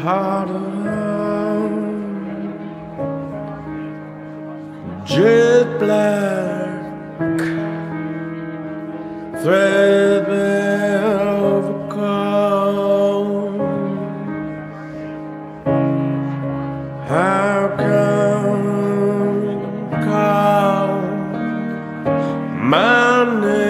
heart around jet black threadbare overcoat. How come you call my name?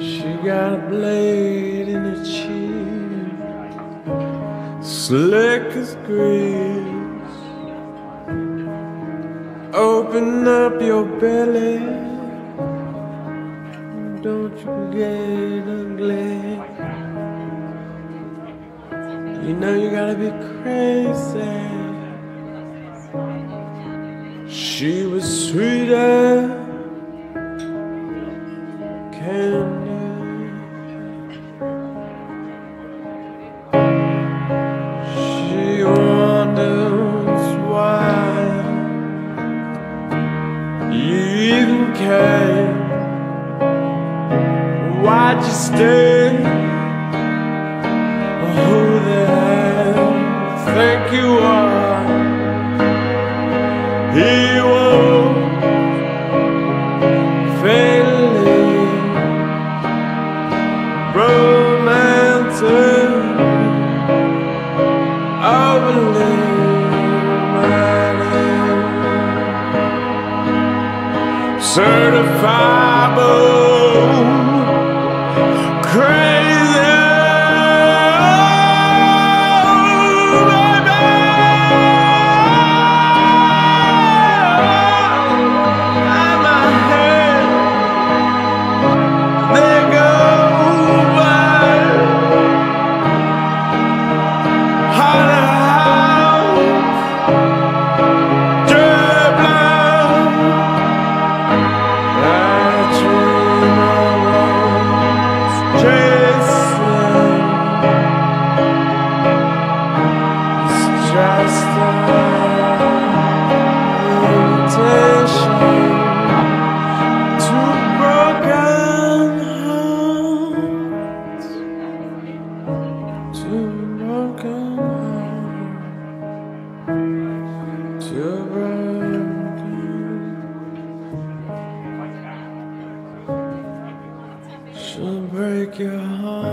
She got a blade in her cheek, slick as grease. Open up your belly, don't you get ugly. You know you gotta be crazy. She was sweeter Stay? Who the hell think you are? Fatally romantic. Overly romantic certifiable crazy your heart.